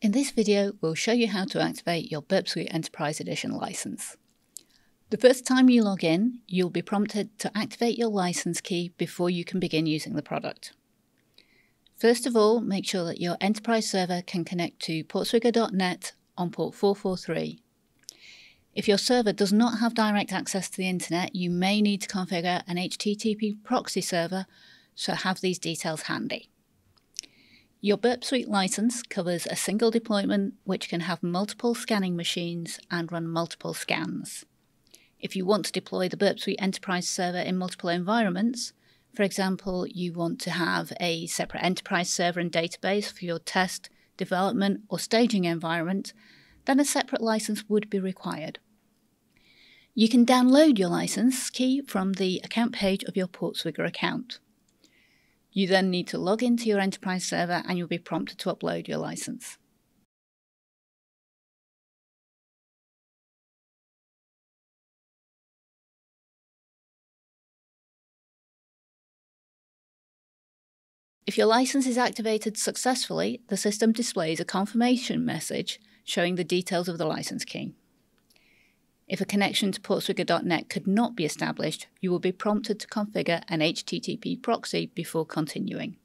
In this video, we'll show you how to activate your Burp Suite Enterprise Edition license. The first time you log in, you'll be prompted to activate your license key before you can begin using the product. First of all, make sure that your enterprise server can connect to portswigger.net on port 443. If your server does not have direct access to the internet, you may need to configure an HTTP proxy server, so have these details handy. Your Burp Suite license covers a single deployment which can have multiple scanning machines and run multiple scans. If you want to deploy the Burp Suite Enterprise server in multiple environments, for example, you want to have a separate enterprise server and database for your test, development, or staging environment, then a separate license would be required. You can download your license key from the account page of your Portswigger account. You then need to log into your enterprise server and you'll be prompted to upload your license. If your license is activated successfully, the system displays a confirmation message showing the details of the license key. If a connection to portswigger.net could not be established, you will be prompted to configure an HTTP proxy before continuing.